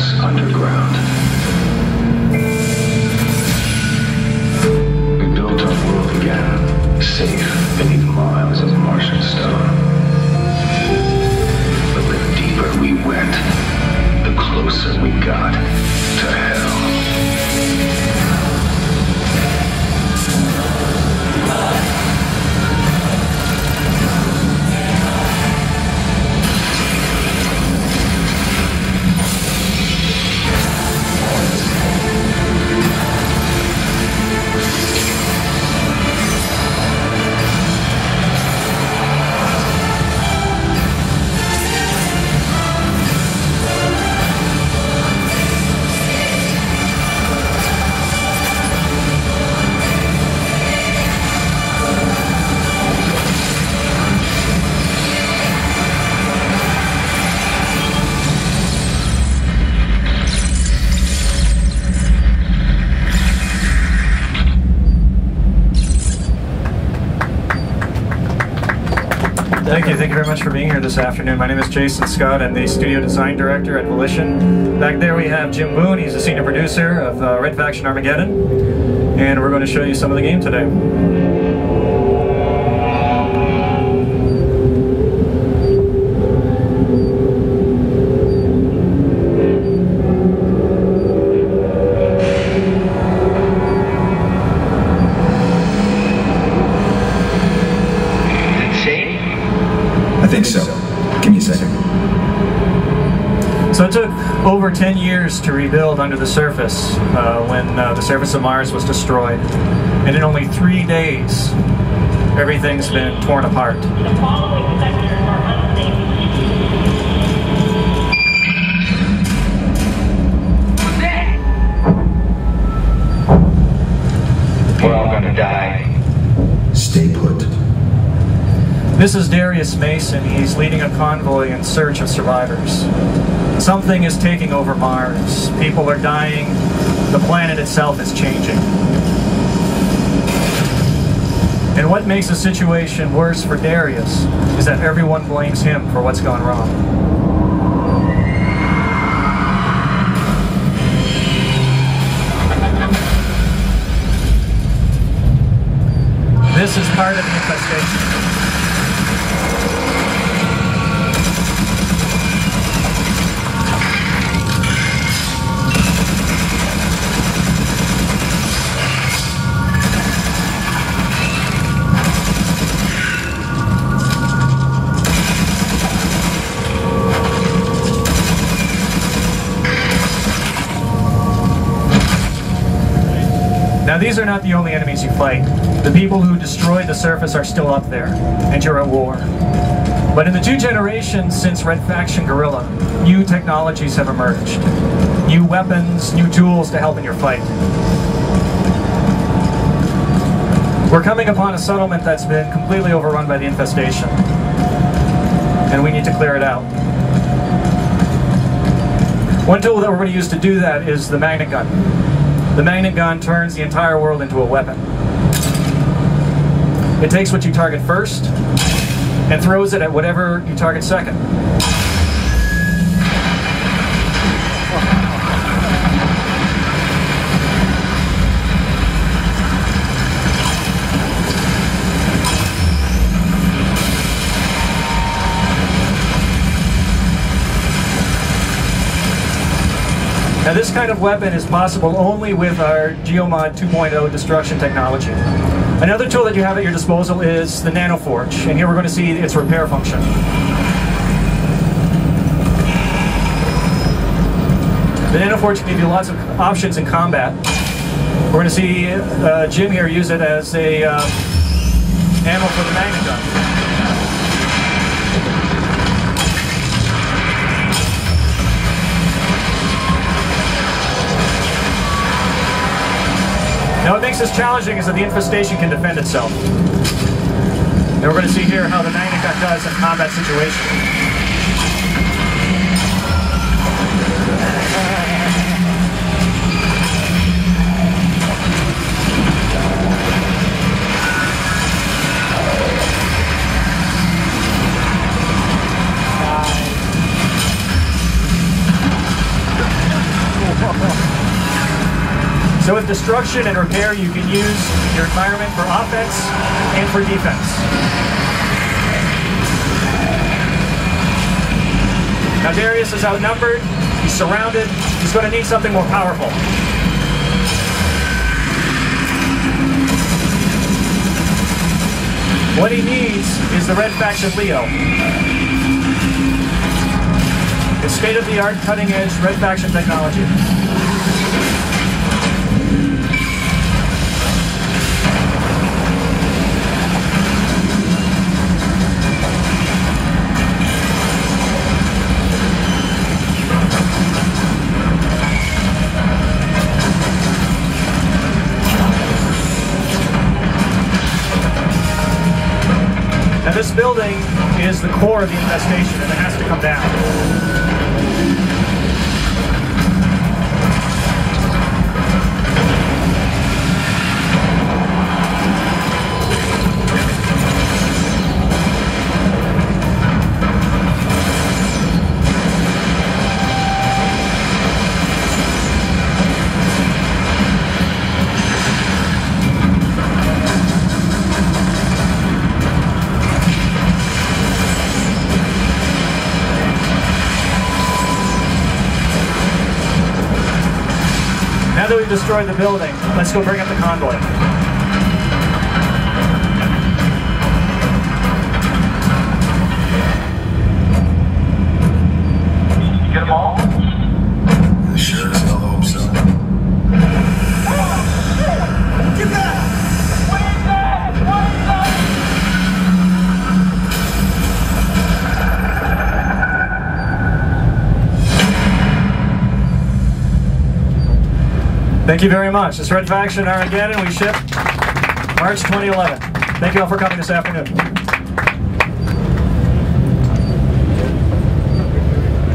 underground. Thank you. Thank you very much for being here this afternoon. My name is Jason Scott. I'm the studio design director at Volition. Back there we have Jim Boone. He's the senior producer of uh, Red Faction Armageddon. And we're going to show you some of the game today. Think so. Give me a second. So it took over 10 years to rebuild under the surface uh, when uh, the surface of Mars was destroyed. And in only three days, everything's been torn apart. We're all gonna die. Stay put. This is Darius Mason. He's leading a convoy in search of survivors. Something is taking over Mars. People are dying. The planet itself is changing. And what makes the situation worse for Darius is that everyone blames him for what's gone wrong. This is part of the infestation. Now, these are not the only enemies you fight. The people who destroyed the surface are still up there, and you're at war. But in the two generations since Red Faction Guerrilla, new technologies have emerged. New weapons, new tools to help in your fight. We're coming upon a settlement that's been completely overrun by the infestation. And we need to clear it out. One tool that we're going to use to do that is the magnet gun. The magnet gun turns the entire world into a weapon. It takes what you target first and throws it at whatever you target second. Now this kind of weapon is possible only with our Geomod 2.0 destruction technology. Another tool that you have at your disposal is the Nanoforge, and here we're going to see its repair function. The Nanoforge can give you lots of options in combat. We're going to see uh, Jim here use it as a uh, ammo for the magnet gun. Now what makes this challenging is that the infestation can defend itself. And we're going to see here how the gun does in combat situations. So with destruction and repair, you can use your environment for offense and for defense. Now Darius is outnumbered, he's surrounded, he's going to need something more powerful. What he needs is the Red Faction Leo. It's state-of-the-art, cutting-edge Red Faction technology. This building is the core of the infestation and it has to come down. Now that we've destroyed the building, let's go bring up the convoy. Thank you very much. It's Red Faction Armageddon, we ship March 2011. Thank you all for coming this afternoon.